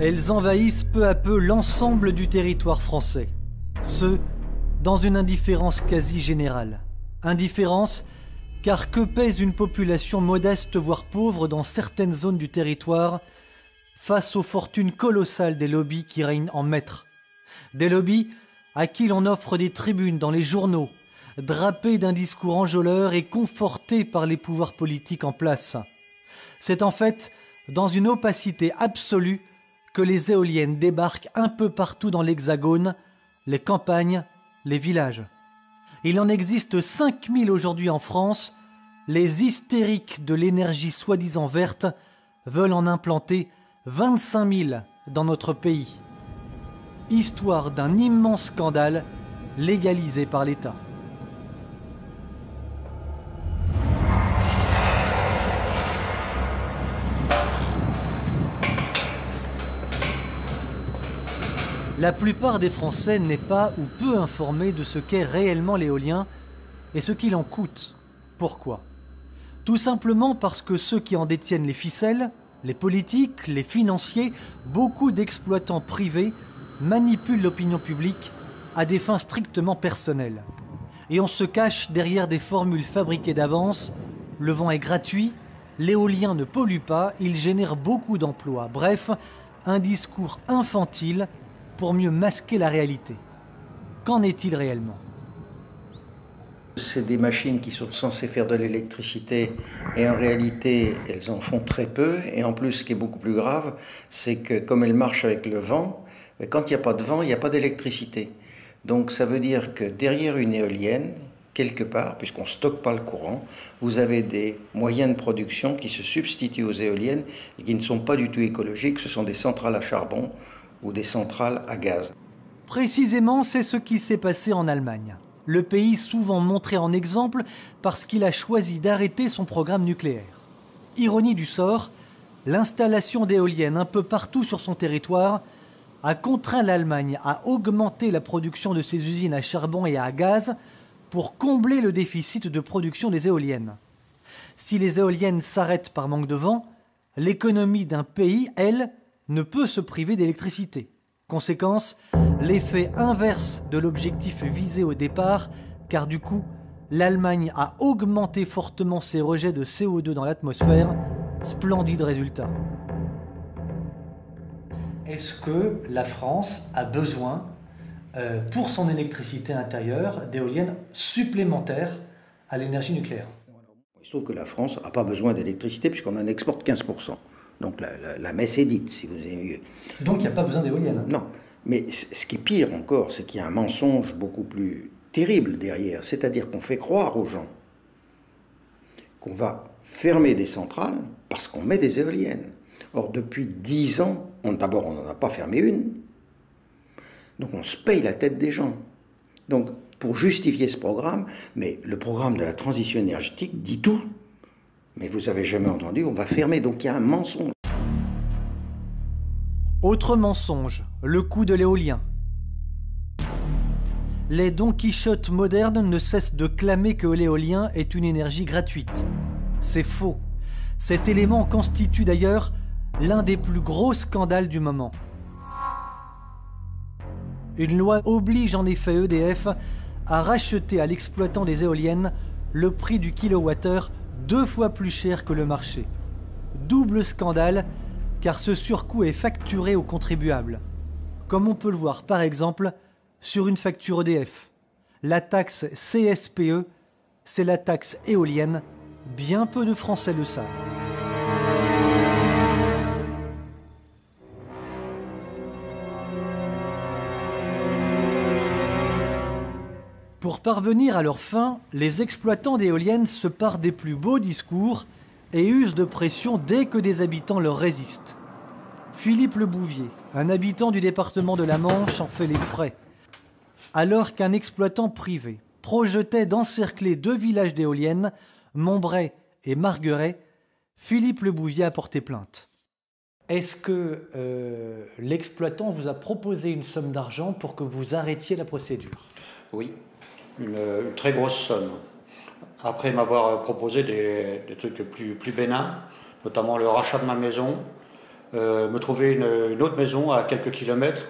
elles envahissent peu à peu l'ensemble du territoire français. Ce, dans une indifférence quasi générale. Indifférence car que pèse une population modeste voire pauvre dans certaines zones du territoire face aux fortunes colossales des lobbies qui règnent en maître Des lobbies à qui l'on offre des tribunes dans les journaux, drapés d'un discours enjôleur et confortés par les pouvoirs politiques en place. C'est en fait dans une opacité absolue que les éoliennes débarquent un peu partout dans l'Hexagone, les campagnes, les villages. Il en existe 5000 aujourd'hui en France. Les hystériques de l'énergie soi-disant verte veulent en implanter 25 000 dans notre pays. Histoire d'un immense scandale légalisé par l'État. La plupart des Français n'est pas ou peu informés de ce qu'est réellement l'éolien et ce qu'il en coûte. Pourquoi? Tout simplement parce que ceux qui en détiennent les ficelles, les politiques, les financiers, beaucoup d'exploitants privés manipulent l'opinion publique à des fins strictement personnelles. Et on se cache derrière des formules fabriquées d'avance, le vent est gratuit, l'éolien ne pollue pas, il génère beaucoup d'emplois. Bref, un discours infantile pour mieux masquer la réalité. Qu'en est-il réellement? C'est des machines qui sont censées faire de l'électricité et en réalité elles en font très peu. Et en plus ce qui est beaucoup plus grave, c'est que comme elles marchent avec le vent, quand il n'y a pas de vent, il n'y a pas d'électricité. Donc ça veut dire que derrière une éolienne, quelque part, puisqu'on ne stocke pas le courant, vous avez des moyens de production qui se substituent aux éoliennes et qui ne sont pas du tout écologiques. Ce sont des centrales à charbon ou des centrales à gaz. Précisément, c'est ce qui s'est passé en Allemagne. Le pays souvent montré en exemple parce qu'il a choisi d'arrêter son programme nucléaire. Ironie du sort, l'installation d'éoliennes un peu partout sur son territoire a contraint l'Allemagne à augmenter la production de ses usines à charbon et à gaz pour combler le déficit de production des éoliennes. Si les éoliennes s'arrêtent par manque de vent, l'économie d'un pays, elle, ne peut se priver d'électricité. Conséquence, l'effet inverse de l'objectif visé au départ, car du coup, l'Allemagne a augmenté fortement ses rejets de CO2 dans l'atmosphère. Splendide résultat. Est-ce que la France a besoin, euh, pour son électricité intérieure, d'éoliennes supplémentaires à l'énergie nucléaire? Il se trouve que la France n'a pas besoin d'électricité puisqu'on en exporte 15%. Donc la, messe est dite, si vous aimez Donc il n'y a pas besoin d'éoliennes Non. Mais ce qui est pire encore, c'est qu'il y a un mensonge beaucoup plus terrible derrière. C'est-à-dire qu'on fait croire aux gens qu'on va fermer des centrales parce qu'on met des éoliennes. Or, depuis dix ans, d'abord, on n'en a pas fermé une. Donc on se paye la tête des gens. Donc, pour justifier ce programme, mais le programme de la transition énergétique dit tout. Mais vous avez jamais entendu, on va fermer. Donc il y a un mensonge. Autre mensonge, le coût de l'éolien. Les Don Quichotte modernes ne cessent de clamer que l'éolien est une énergie gratuite. C'est faux. Cet élément constitue d'ailleurs l'un des plus gros scandales du moment. Une loi oblige en effet EDF à racheter à l'exploitant des éoliennes le prix du kilowattheure deux fois plus cher que le marché. Double scandale, car ce surcoût est facturé aux contribuables. Comme on peut le voir par exemple sur une facture EDF. La taxe CSPE, c'est la taxe éolienne, bien peu de Français le savent. Pour parvenir à leur fin, les exploitants d'éoliennes se parent des plus beaux discours et usent de pression dès que des habitants leur résistent. Philippe Le Bouvier, un habitant du département de la Manche, en fait les frais. Alors qu'un exploitant privé projetait d'encercler deux villages d'éoliennes, Montbray et Margueret, Philippe Le Bouvier a porté plainte. Est-ce que euh, l'exploitant vous a proposé une somme d'argent pour que vous arrêtiez la procédure? Oui, une, très grosse somme. Après m'avoir proposé des, trucs plus, plus bénins, notamment le rachat de ma maison, me trouver une, autre maison à quelques kilomètres,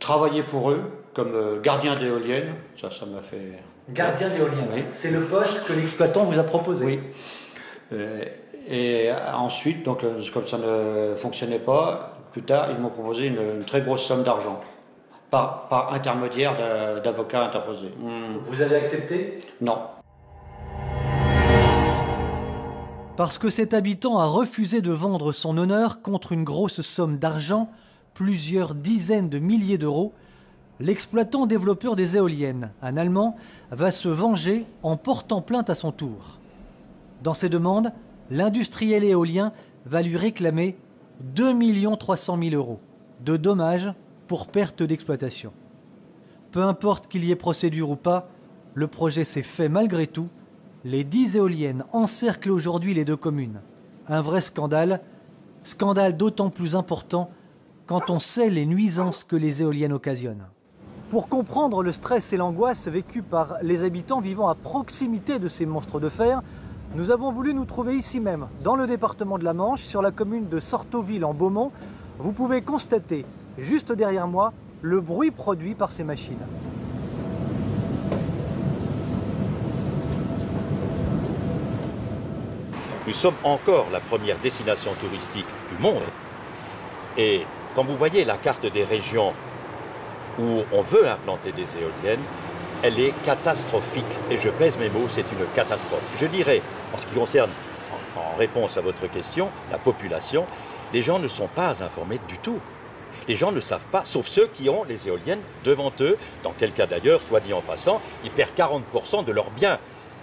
travailler pour eux comme gardien d'éolienne, ça, ça m'a fait... Gardien d'éolienne, oui. c'est le poste que l'exploitant vous a proposé. Oui. et ensuite, donc, comme ça ne fonctionnait pas, plus tard, ils m'ont proposé une, très grosse somme d'argent par, par intermédiaire d'avocats interposés. Hmm. Vous avez accepté? Non. Parce que cet habitant a refusé de vendre son honneur contre une grosse somme d'argent, plusieurs dizaines de milliers d'euros, l'exploitant développeur des éoliennes, un Allemand, va se venger en portant plainte à son tour. Dans ses demandes, l'industriel éolien va lui réclamer 2 300 000 euros de dommages pour perte d'exploitation. Peu importe qu'il y ait procédure ou pas, le projet s'est fait malgré tout. Les 10 éoliennes encerclent aujourd'hui les deux communes. Un vrai scandale, scandale d'autant plus important quand on sait les nuisances que les éoliennes occasionnent. Pour comprendre le stress et l'angoisse vécus par les habitants vivant à proximité de ces monstres de fer, nous avons voulu nous trouver ici même, dans le département de la Manche, sur la commune de Sortoville en Beaumont. Vous pouvez constater, juste derrière moi, le bruit produit par ces machines. Nous sommes encore la première destination touristique du monde. Et quand vous voyez la carte des régions où on veut implanter des éoliennes, elle est catastrophique. Et je pèse mes mots, c'est une catastrophe. Je dirais, en ce qui concerne, en, réponse à votre question, la population, les gens ne sont pas informés du tout. Les gens ne savent pas, sauf ceux qui ont les éoliennes devant eux. Dans quel cas d'ailleurs, soit dit en passant, ils perdent 40% de leurs biens.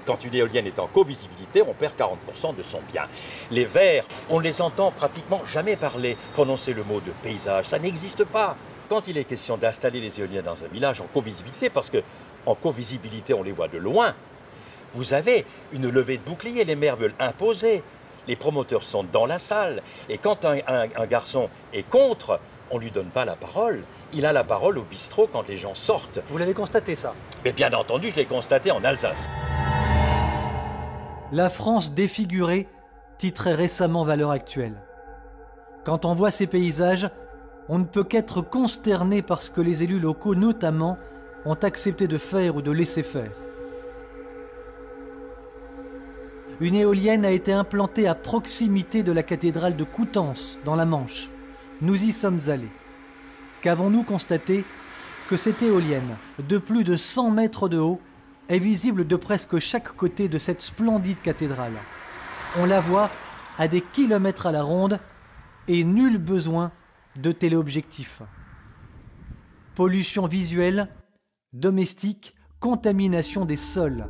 Quand une éolienne est en co-visibilité, on perd 40% de son bien. Les verts, on ne les entend pratiquement jamais parler, prononcer le mot de paysage, ça n'existe pas. Quand il est question d'installer les éoliennes dans un village en co-visibilité, parce que en co-visibilité, on les voit de loin. Vous avez une levée de bouclier, les maires veulent imposer. Les promoteurs sont dans la salle. Et quand un, garçon est contre, on ne lui donne pas la parole. Il a la parole au bistrot quand les gens sortent. Vous l'avez constaté ça Mais bien entendu, je l'ai constaté en Alsace. La France défigurée titrait récemment Valeur actuelle. Quand on voit ces paysages, on ne peut qu'être consterné parce que les élus locaux, notamment, ont accepté de faire ou de laisser faire. Une éolienne a été implantée à proximité de la cathédrale de Coutances, dans la Manche. Nous y sommes allés. Qu'avons-nous constaté Que cette éolienne, de plus de 100 mètres de haut, est visible de presque chaque côté de cette splendide cathédrale. On la voit à des kilomètres à la ronde et nul besoin de téléobjectifs. Pollution visuelle domestique, contamination des sols.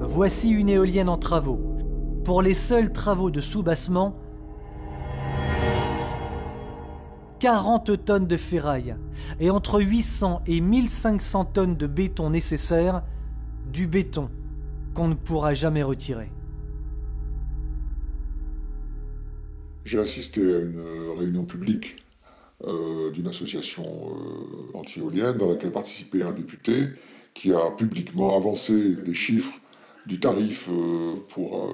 Voici une éolienne en travaux. Pour les seuls travaux de soubassement, 40 tonnes de ferraille et entre 800 et 1500 tonnes de béton nécessaires, du béton qu'on ne pourra jamais retirer. J'ai assisté à une réunion publique euh, d'une association euh, anti-éolienne dans laquelle participait un député qui a publiquement avancé les chiffres du tarif euh, pour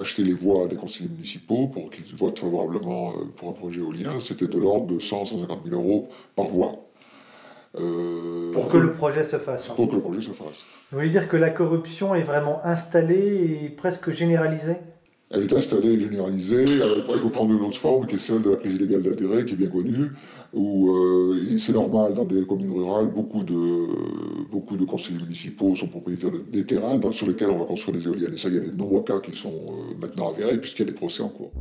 acheter les voix des conseillers municipaux pour qu'ils votent favorablement pour un projet éolien. C'était de l'ordre de 100-150 000 euros par voix. pour que le projet se fasse. Pour que le projet se fasse. Vous voulez dire que la corruption est vraiment installée et presque généralisée? Elle est installée et généralisée. Elle peut prendre une autre forme qui est celle de la prise illégale d'intérêt, qui est bien connue, où euh, c'est normal dans des communes rurales, beaucoup de, beaucoup de conseillers municipaux sont propriétaires des terrains sur lesquels on va construire des éoliennes. Et ça, il y a de nombreux cas qui sont euh, maintenant avérés puisqu'il y a des procès en cours.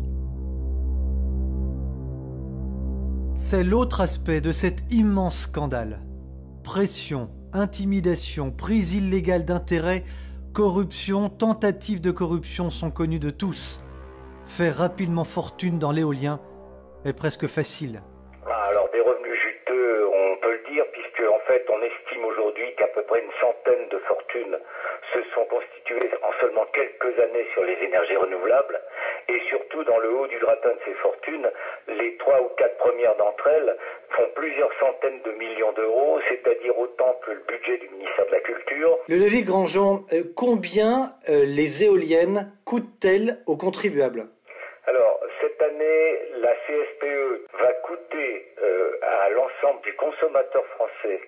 C'est l'autre aspect de cet immense scandale. Pression, intimidation, prise illégale d'intérêt Corruption, tentatives de corruption sont connues de tous. Faire rapidement fortune dans l'éolien est presque facile. Ah, alors des revenus juteux, on peut le dire, puisque en fait on estime aujourd'hui qu'à peu près une centaine de fortunes se sont constituées en seulement quelques années sur les énergies renouvelables Et surtout, dans le haut du gratin de ces fortunes, les trois ou quatre premières d'entre elles font plusieurs centaines de millions d'euros, c'est-à-dire autant que le budget du ministère de la Culture. Le Grandjean, euh, combien euh, les éoliennes coûtent-elles aux contribuables? Alors, cette année, la CSPE va coûter euh, à l'ensemble des consommateurs français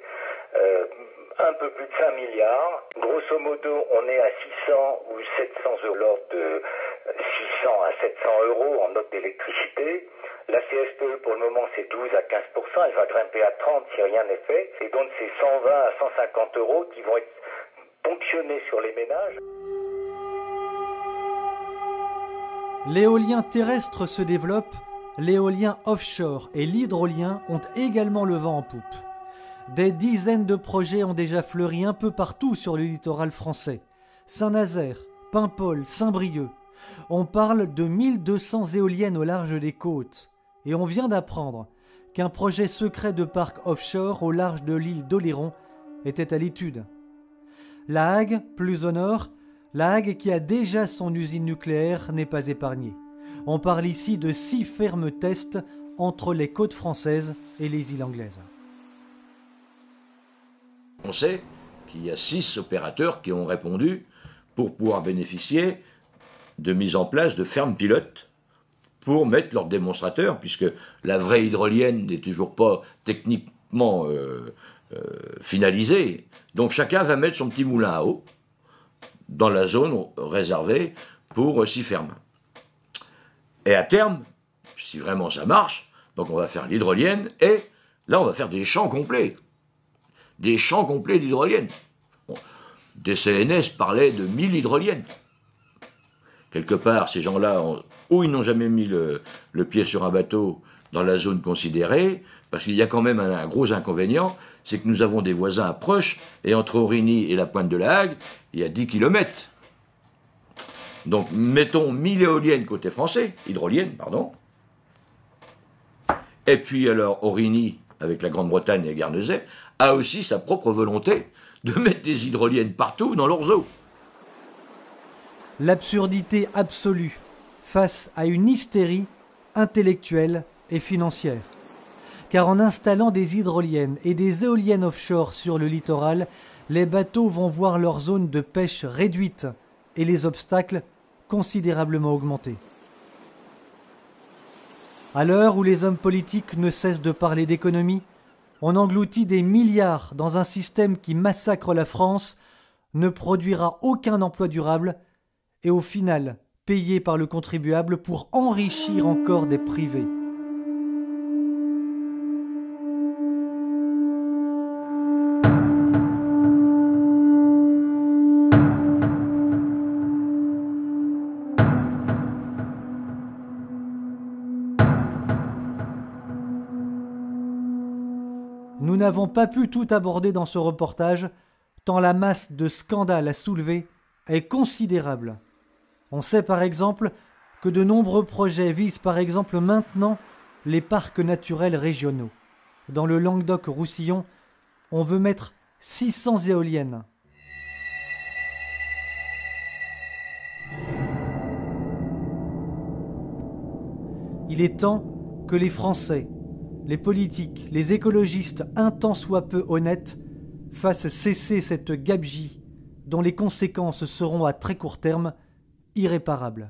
un peu plus de 5 milliards. Grosso modo, on est à 600 ou 700 euros, l'ordre de 600 à 700 euros en note d'électricité. La CSPE, pour le moment, c'est 12 à 15% Elle va grimper à 30 si rien n'est fait. Et donc, c'est 120 à 150 euros qui vont être ponctionnés sur les ménages. L'éolien terrestre se développe, l'éolien offshore et l'hydrolien ont également le vent en poupe. Des dizaines de projets ont déjà fleuri un peu partout sur le littoral français. Saint-Nazaire, Paimpol, Saint-Brieuc. On parle de 1200 éoliennes au large des côtes. Et on vient d'apprendre qu'un projet secret de parc offshore au large de l'île d'Oléron était à l'étude. La Hague, plus au nord, la Hague qui a déjà son usine nucléaire n'est pas épargnée. On parle ici de six fermes tests entre les côtes françaises et les îles anglaises. On sait qu'il y a six opérateurs qui ont répondu pour pouvoir bénéficier de mise en place de fermes pilotes pour mettre leurs démonstrateurs, puisque la vraie hydrolienne n'est toujours pas techniquement euh, euh, finalisée. Donc chacun va mettre son petit moulin à eau dans la zone réservée pour six fermes. Et à terme, si vraiment ça marche, donc on va faire l'hydrolienne et là on va faire des champs complets des champs complets d'hydroliennes. Des CNS parlaient de 1000 hydroliennes. Quelque part, ces gens-là, ou ils n'ont jamais mis le, pied sur un bateau dans la zone considérée, parce qu'il y a quand même un, gros inconvénient, c'est que nous avons des voisins proches, et entre Aurigny et la pointe de la Hague, il y a 10 km. Donc mettons 1000 éoliennes côté français, hydroliennes, pardon. Et puis alors Aurigny, avec la Grande-Bretagne et Guernesey, a aussi sa propre volonté de mettre des hydroliennes partout dans leurs eaux. L'absurdité absolue face à une hystérie intellectuelle et financière. Car en installant des hydroliennes et des éoliennes offshore sur le littoral, les bateaux vont voir leur zone de pêche réduite et les obstacles considérablement augmentés. À l'heure où les hommes politiques ne cessent de parler d'économie, on engloutit des milliards dans un système qui massacre la France, ne produira aucun emploi durable et au final payé par le contribuable pour enrichir encore des privés. Nous n'avons pas pu tout aborder dans ce reportage, tant la masse de scandales à soulever est considérable. On sait par exemple que de nombreux projets visent par exemple maintenant les parcs naturels régionaux. Dans le Languedoc-Roussillon, on veut mettre 600 éoliennes. Il est temps que les Français les politiques, les écologistes, un tant soit peu honnêtes, fassent cesser cette gabegie dont les conséquences seront à très court terme irréparables.